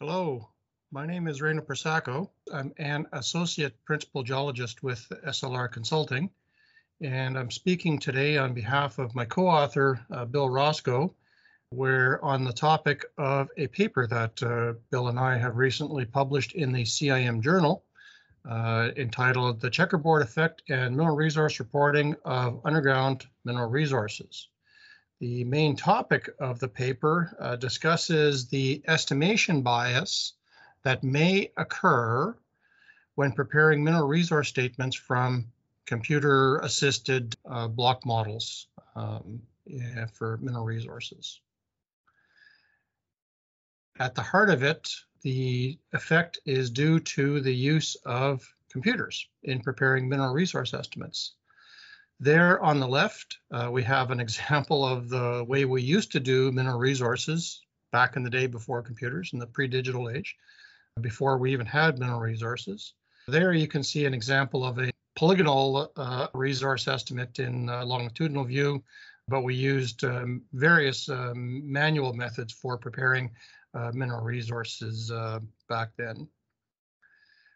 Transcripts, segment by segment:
Hello, my name is Reno Pressacco. I'm an associate principal geologist with SLR Consulting, and I'm speaking today on behalf of my co-author, uh, Bill Roscoe, where on the topic of a paper that uh, Bill and I have recently published in the CIM Journal uh, entitled The Checkerboard Effect and Mineral Resource Reporting of Underground Mineral Resources. The main topic of the paper uh, discusses the estimation bias that may occur when preparing mineral resource statements from computer assisted uh, block models um, yeah, for mineral resources. At the heart of it, the effect is due to the use of computers in preparing mineral resource estimates. There on the left, uh, we have an example of the way we used to do mineral resources back in the day before computers in the pre-digital age, before we even had mineral resources. There you can see an example of a polygonal uh, resource estimate in uh, longitudinal view, but we used um, various um, manual methods for preparing uh, mineral resources uh, back then.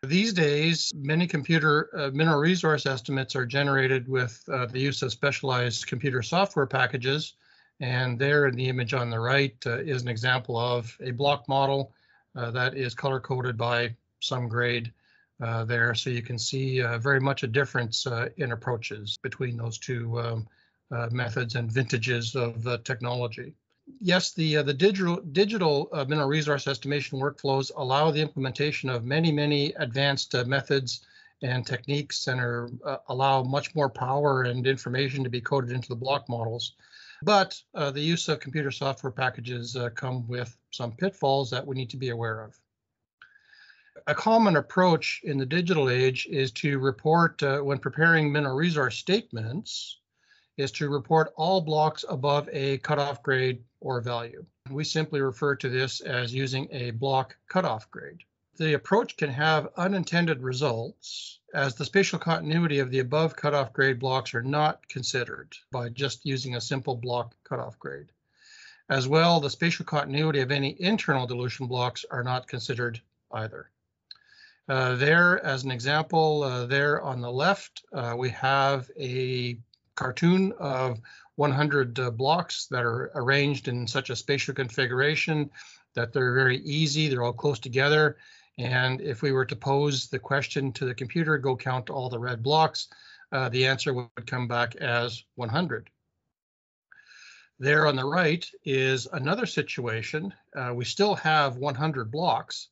These days, many computer uh, mineral resource estimates are generated with uh, the use of specialized computer software packages. And there in the image on the right uh, is an example of a block model uh, that is color coded by some grade uh, there. So you can see uh, very much a difference in approaches between those two um, methods and vintages of the technology yes, the uh, the digital digital uh, mineral resource estimation workflows allow the implementation of many many advanced uh, methods and techniques and are, uh, allow much more power and information to be coded into the block models. But uh, the use of computer software packages uh, come with some pitfalls that we need to be aware of. A common approach in the digital age is to report when preparing mineral resource statements is to report all blocks above a cutoff grade or value. We simply refer to this as using a block cutoff grade. The approach can have unintended results as the spatial continuity of the above cutoff grade blocks are not considered by just using a simple block cutoff grade. As well, the spatial continuity of any internal dilution blocks are not considered either. Uh, there, as an example, uh, there on the left, uh, we have a cartoon of 100 uh, blocks that are arranged in such a spatial configuration that they're very easy. They're all close together. And if we were to pose the question to the computer, go count all the red blocks, uh, the answer would come back as 100. There on the right is another situation. Uh, we still have 100 blocks.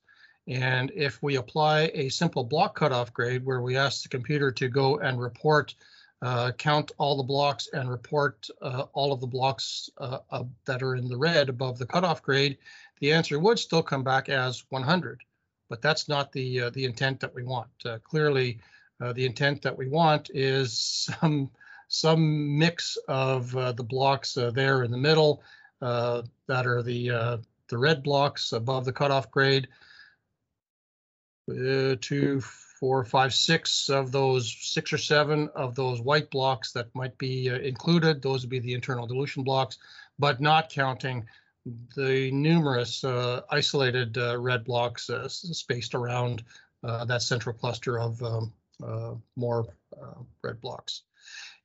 And if we apply a simple block cutoff grade where we ask the computer to go and report uh, count all the blocks and report uh, all of the blocks uh, that are in the red above the cutoff grade, the answer would still come back as 100. But that's not the uh, the intent that we want. Uh, clearly, uh, the intent that we want is some some mix of the blocks there in the middle that are the the red blocks above the cutoff grade to four, five, six of those, six or seven of those white blocks that might be uh, included. Those would be the internal dilution blocks, but not counting the numerous uh, isolated uh, red blocks uh, spaced around uh, that central cluster of um, uh, more red blocks.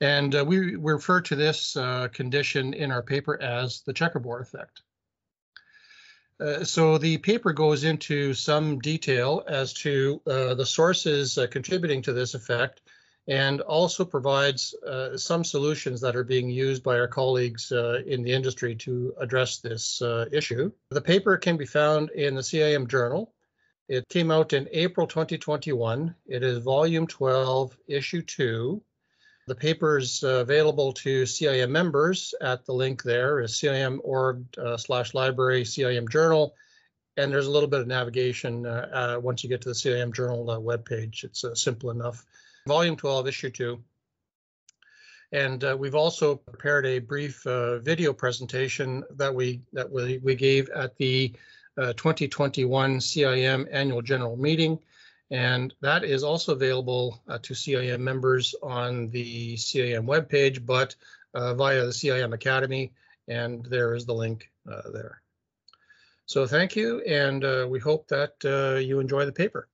And we, we refer to this condition in our paper as the checkerboard effect. Uh, so the paper goes into some detail as to uh, the sources uh, contributing to this effect and also provides uh, some solutions that are being used by our colleagues uh, in the industry to address this issue. The paper can be found in the CIM journal. It came out in April 2021. It is volume 12, issue 2. The paper is uh, available to CIM members at the link there is CIM.org uh, slash library CIM journal. And there's a little bit of navigation uh, uh once you get to the CIM journal uh, webpage. It's simple enough. Volume 12, issue 2. And we've also prepared a brief video presentation that we that we, we gave at the 2021 CIM annual general meeting. And that is also available uh, to CIM members on the CIM webpage, but uh, via the CIM Academy, and there is the link uh, there. So thank you, and uh, we hope that uh, you enjoy the paper.